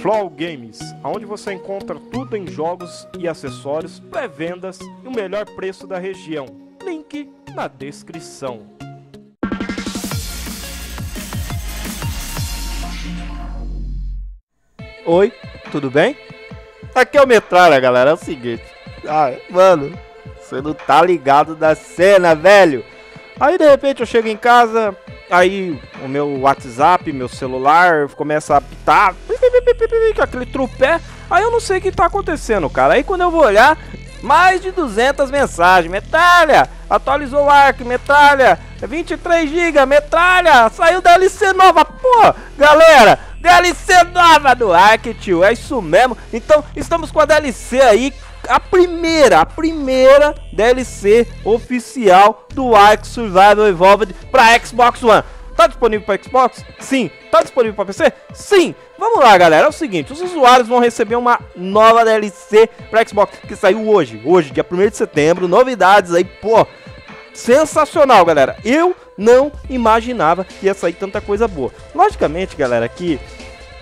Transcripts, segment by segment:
Flow Games, onde você encontra tudo em jogos e acessórios, pré-vendas e o melhor preço da região. Link na descrição. Oi, tudo bem? Aqui é o Metralha, galera. É o seguinte. Ah, mano, você não tá ligado da cena, velho. Aí de repente eu chego em casa, aí o meu WhatsApp, meu celular começa a apitar, aquele trupé. Aí eu não sei o que tá acontecendo, cara. Aí quando eu vou olhar, mais de 200 mensagens. Metralha, atualizou o Arc, metralha, 23 GB, metralha, saiu DLC nova. Pô, galera, DLC nova do Ark, tio. É isso mesmo. Então, estamos com a DLC aí. A primeira, a primeira DLC oficial do Ark Survival Evolved para Xbox One. Tá disponível para Xbox? Sim. Tá disponível para PC? Sim. Vamos lá, galera. É o seguinte, os usuários vão receber uma nova DLC para Xbox que saiu hoje, hoje, dia 1 de setembro. Novidades aí, pô. Sensacional, galera. Eu não imaginava que ia sair tanta coisa boa. Logicamente, galera, que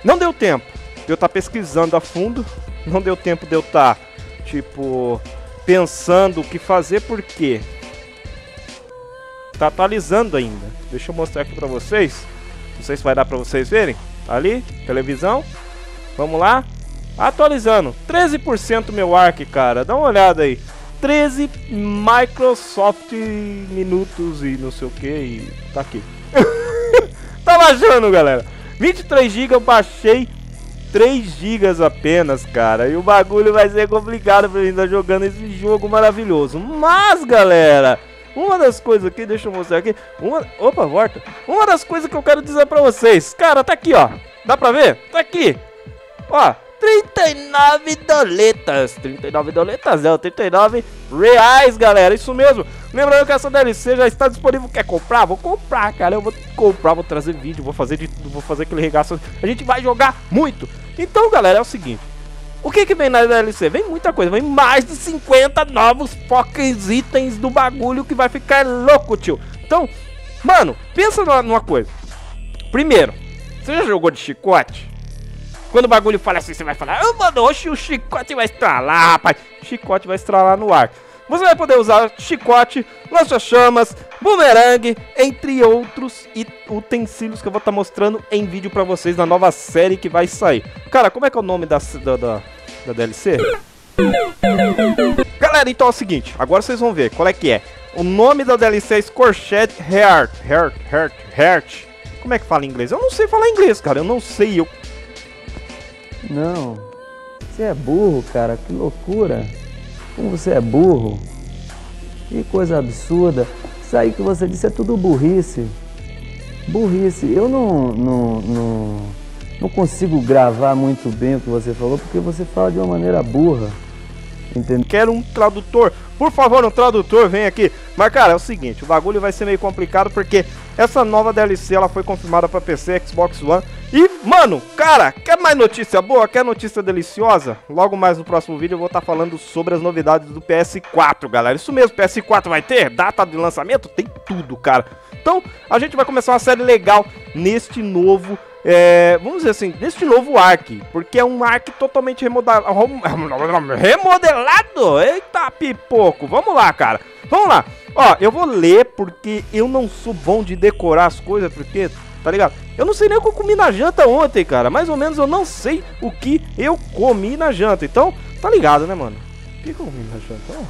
não deu tempo de eu estar tá pesquisando a fundo, não deu tempo de eu estar, tá, tipo, pensando o que fazer, porque tá atualizando ainda. Deixa eu mostrar aqui pra vocês. Não sei se vai dar pra vocês verem. Ali, televisão. Vamos lá. Atualizando. 13% meu arc, cara. Dá uma olhada aí. 13 Microsoft minutos e não sei o que e tá aqui. tá baixando, galera. 23 GB eu baixei 3 GB apenas, cara. E o bagulho vai ser complicado pra mim estar jogando esse jogo maravilhoso. Mas, galera, uma das coisas aqui, deixa eu mostrar aqui. Uma, opa, volta. Uma das coisas que eu quero dizer pra vocês. Cara, tá aqui, ó. Dá pra ver? Tá aqui. Ó, 39 doletas. 39 doletas, não, 39 reais, galera. Isso mesmo. Lembrando que essa DLC já está disponível. Quer comprar? Vou comprar, cara. Eu vou comprar, vou trazer vídeo, vou fazer de tudo, vou fazer aquele regaço. A gente vai jogar muito. Então, galera, é o seguinte. O que que vem na DLC? Vem muita coisa, vem mais de 50 novos fucking itens do bagulho que vai ficar louco, tio. Então, mano, pensa numa coisa. Primeiro, você já jogou de chicote? Quando o bagulho fala assim, você vai falar, oh, mano, oxe, o chicote vai estralar, rapaz. O chicote vai estralar no ar. Você vai poder usar chicote, lança-chamas, bumerangue, entre outros utensílios que eu vou estar tá mostrando em vídeo pra vocês na nova série que vai sair. Cara, como é que é o nome da, da, da, da DLC? Galera, então é o seguinte, agora vocês vão ver qual é que é. O nome da DLC é Scorched Heart. Heart, Heart, Heart. Como é que fala em inglês? Eu não sei falar inglês, cara. Eu não sei. Eu não. Você é burro, cara. Que loucura. Como você é burro. Que coisa absurda. Isso aí que você disse é tudo burrice. Burrice. Eu não, não, não, não consigo gravar muito bem o que você falou porque você fala de uma maneira burra. Entendeu? Quero um tradutor. Por favor, um tradutor, vem aqui. Mas, cara, é o seguinte, o bagulho vai ser meio complicado porque essa nova DLC ela foi confirmada para PC, Xbox One. E, mano, cara, quer mais notícia boa? Quer notícia deliciosa? Logo mais no próximo vídeo eu vou estar tá falando sobre as novidades do PS4, galera. Isso mesmo, PS4 vai ter data de lançamento? Tem tudo, cara. Então, a gente vai começar uma série legal neste novo é, vamos dizer assim, neste novo Ark, porque é um Ark totalmente remodelado. Remodelado? Eita pipoco! Vamos lá, cara. Vamos lá. Ó, eu vou ler porque eu não sou bom de decorar as coisas, porque, tá ligado? Eu não sei nem o que eu comi na janta ontem, cara. Mais ou menos eu não sei o que eu comi na janta. Então, tá ligado, né, mano? O que, eu comi na janta?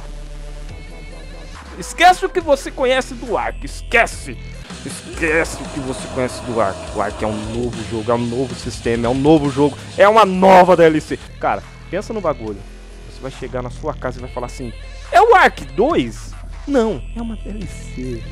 Esquece o que você conhece do Ark, esquece. Esquece o que você conhece do Ark. O Ark é um novo jogo, é um novo sistema, é um novo jogo, é uma nova DLC. Cara, pensa no bagulho. Você vai chegar na sua casa e vai falar assim: É o Ark 2? Não, é uma DLC.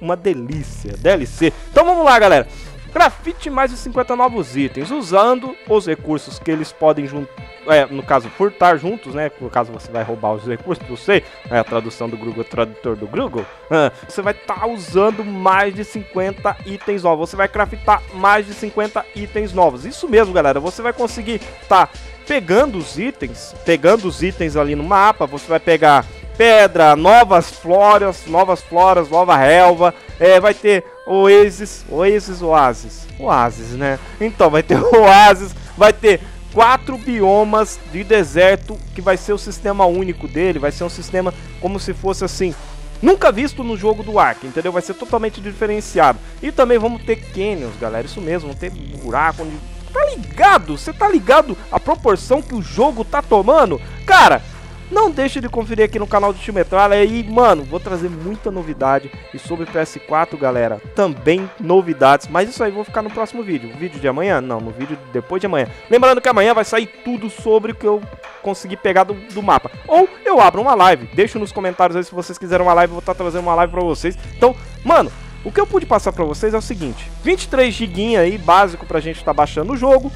Uma delícia, DLC. Então vamos lá, galera. Grafite mais de 50 novos itens, usando os recursos que eles podem juntar, é, no caso, furtar juntos, né? No caso, você vai roubar os recursos, não sei, é a tradução do Google, tradutor do Google. Ah, você vai estar tá usando mais de 50 itens novos, você vai craftar mais de 50 itens novos. Isso mesmo, galera, você vai conseguir estar tá pegando os itens, pegando os itens ali no mapa, você vai pegar pedra, novas floras, novas floras, nova relva, é, vai ter oasis, oasis, oasis, oasis, né? Então vai ter oasis, vai ter quatro biomas de deserto, que vai ser o sistema único dele, vai ser um sistema como se fosse assim, nunca visto no jogo do Ark, entendeu? Vai ser totalmente diferenciado. E também vamos ter canyons, galera, isso mesmo, vamos ter buraco onde... Tá ligado? Você tá ligado a proporção que o jogo tá tomando? Cara, não deixe de conferir aqui no canal do Tio Metralha e, mano, vou trazer muita novidade. E sobre PS4, galera, também novidades. Mas isso aí vou ficar no próximo vídeo. Vídeo de amanhã? Não, no vídeo depois de amanhã. Lembrando que amanhã vai sair tudo sobre o que eu consegui pegar do, do mapa. Ou eu abro uma live. Deixo nos comentários aí se vocês quiserem uma live. Vou estar trazendo uma live pra vocês. Então, mano, o que eu pude passar pra vocês é o seguinte. 23 GB aí, básico pra gente estar tá baixando o jogo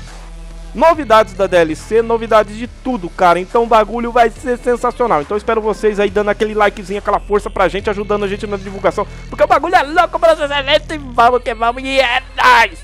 novidades da DLC, novidades de tudo, cara. Então o bagulho vai ser sensacional. Então espero vocês aí dando aquele likezinho, aquela força pra gente, ajudando a gente na divulgação. Porque o bagulho é louco, brothers, e vamos que vamos e é nóis!